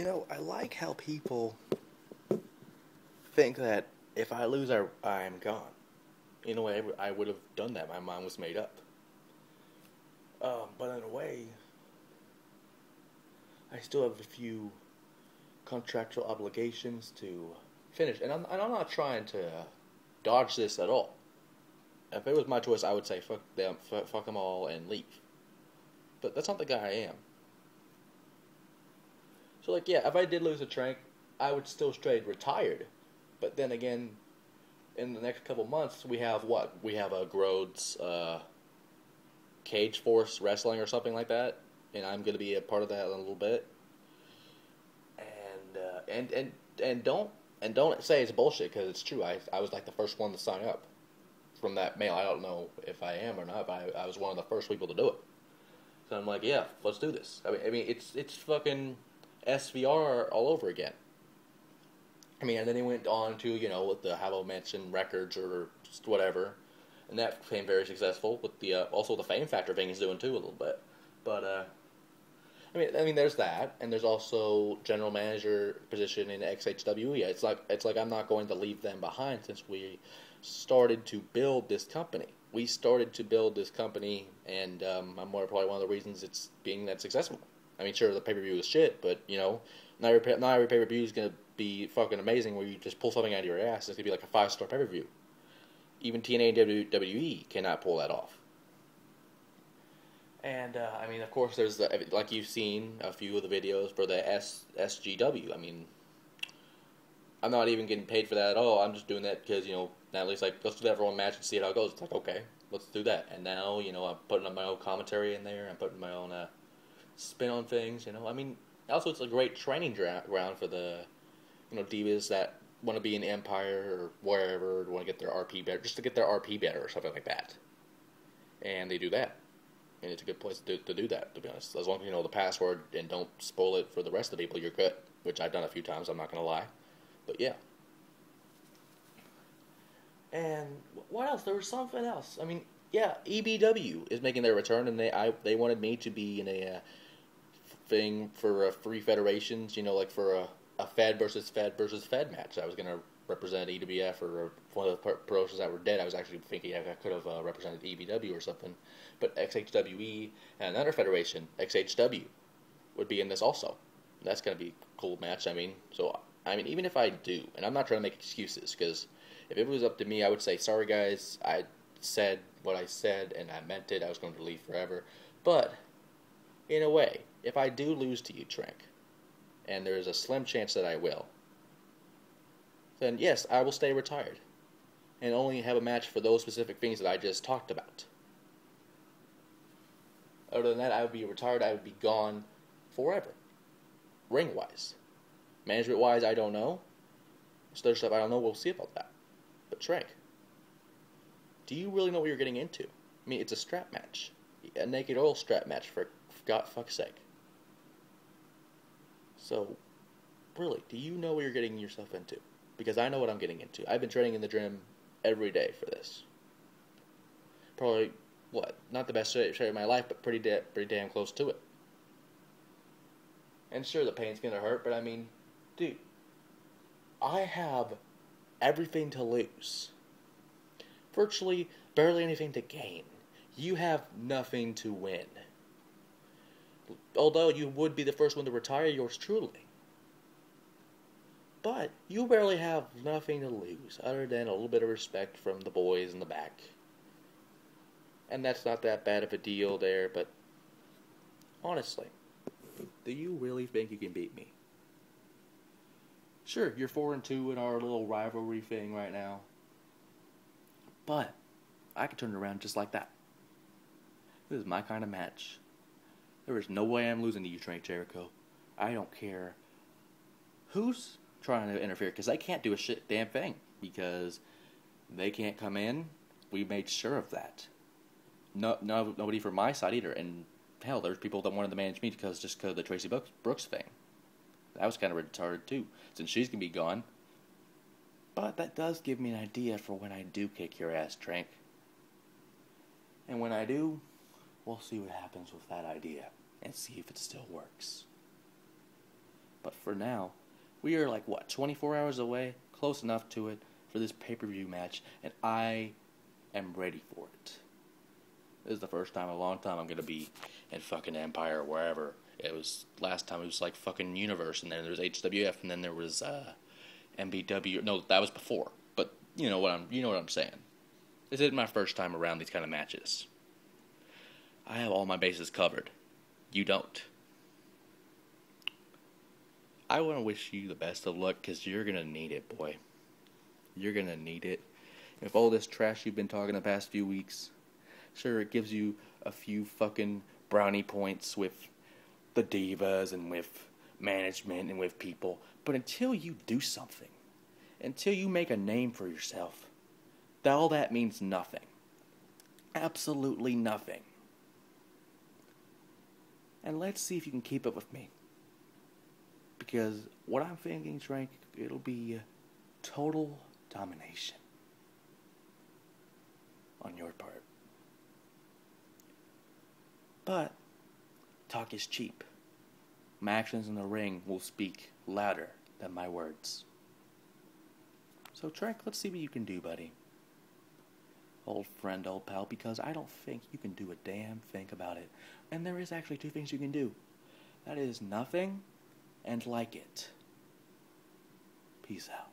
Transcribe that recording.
You know, I like how people think that if I lose, I, I'm gone. In a way, I would have done that. My mind was made up. Um, but in a way, I still have a few contractual obligations to finish, and I'm, and I'm not trying to dodge this at all. If it was my choice, I would say fuck them, fuck, fuck them all, and leave. But that's not the guy I am. So like, yeah, if I did lose a trank, I would still stay retired. But then again, in the next couple months, we have what? We have a Grode's uh, Cage Force Wrestling or something like that, and I'm going to be a part of that in a little bit. And uh, and and and don't and don't say it's bullshit because it's true. I I was like the first one to sign up from that mail. I don't know if I am or not, but I, I was one of the first people to do it. So I'm like, yeah, let's do this. I mean, I mean, it's it's fucking SVR all over again. I mean, and then he went on to you know with the Havo Mansion Records or whatever, and that became very successful. With the uh, also the Fame Factor thing he's doing too a little bit, but uh, I mean, I mean, there's that, and there's also general manager position in XHWE. It's like it's like I'm not going to leave them behind since we started to build this company. We started to build this company, and um, I'm more probably one of the reasons it's being that successful. I mean, sure, the pay per view is shit, but you know, not every not every pay per view is gonna be fucking amazing where you just pull something out of your ass. It's gonna be like a five star pay per view. Even TNA and WWE cannot pull that off. And uh, I mean, of course, there's the like you've seen a few of the videos for the S SGW. I mean, I'm not even getting paid for that at all. I'm just doing that because you know Natalie's like, let's do that for one match and see how it goes. It's like okay, let's do that. And now you know I'm putting up my own commentary in there. I'm putting my own uh, spin on things. You know, I mean, also it's a great training ground for the you know divas that want to be in Empire or wherever, want to get their RP better, just to get their RP better or something like that. And they do that and it's a good place to, to do that. To be honest, as long as you know the password and don't spoil it for the rest of the people, you're good. Which I've done a few times. I'm not gonna lie, but yeah. And what else? There was something else. I mean, yeah, EBW is making their return, and they I they wanted me to be in a uh, thing for uh, free federations. You know, like for a, a Fed versus Fed versus Fed match. I was gonna represent EWF or one of the promotions that were dead. I was actually thinking I could have uh, represented EBW or something but XHWE and another federation, XHW, would be in this also. That's going to be a cool match. I mean, so I mean, even if I do, and I'm not trying to make excuses, because if it was up to me, I would say, sorry guys, I said what I said and I meant it. I was going to leave forever. But in a way, if I do lose to you, Trank, and there is a slim chance that I will, then yes, I will stay retired and only have a match for those specific things that I just talked about. Other than that, I would be retired. I would be gone forever. Ring wise. Management wise, I don't know. Other stuff, I don't know. We'll see about that. But Trank, do you really know what you're getting into? I mean, it's a strap match. A naked oil strap match, for God fuck's sake. So, really, do you know what you're getting yourself into? Because I know what I'm getting into. I've been training in the gym every day for this. Probably what not the best shape of my life, but pretty da- pretty damn close to it. And sure, the pain's gonna hurt, but I mean, dude, I have everything to lose. Virtually, barely anything to gain. You have nothing to win. Although you would be the first one to retire, yours truly. But you barely have nothing to lose other than a little bit of respect from the boys in the back and that's not that bad of a deal there, but honestly, do you really think you can beat me? Sure, you're 4 and 2 in our little rivalry thing right now. But I can turn it around just like that. This is my kind of match. There is no way I'm losing to you, Trank Jericho. I don't care who's trying to interfere because I can't do a shit damn thing because they can't come in. We made sure of that no, no, nobody from my side either. And hell, there's people that wanted to manage me because just because of the Tracy Brooks, Brooks thing. That was kind of retarded too, since she's gonna be gone. But that does give me an idea for when I do kick your ass, Trank. And when I do, we'll see what happens with that idea and see if it still works. But for now, we are like, what, 24 hours away? Close enough to it for this pay per view match, and I am ready for it. This is the first time in a long time I'm going to be in fucking Empire or wherever. It was last time it was like fucking Universe, and then there was HWF, and then there was uh, MBW. No, that was before. But you know what I'm you know what I'm saying. This is my first time around these kind of matches. I have all my bases covered. You don't. I want to wish you the best of luck because you're going to need it, boy. You're going to need it. If all this trash you've been talking the past few weeks, sure, it gives you a few fucking brownie points with the divas and with management and with people. But until you do something, until you make a name for yourself, all that means nothing. Absolutely nothing. And let's see if you can keep up with me. Because what I'm thinking, Frank, it'll be uh, total domination on your part. But talk is cheap. My actions in the ring will speak louder than my words. So, Trek, let's see what you can do, buddy. Old friend, old pal, because I don't think you can do a damn thing about it. And there is actually two things you can do that is nothing and like it. Peace out.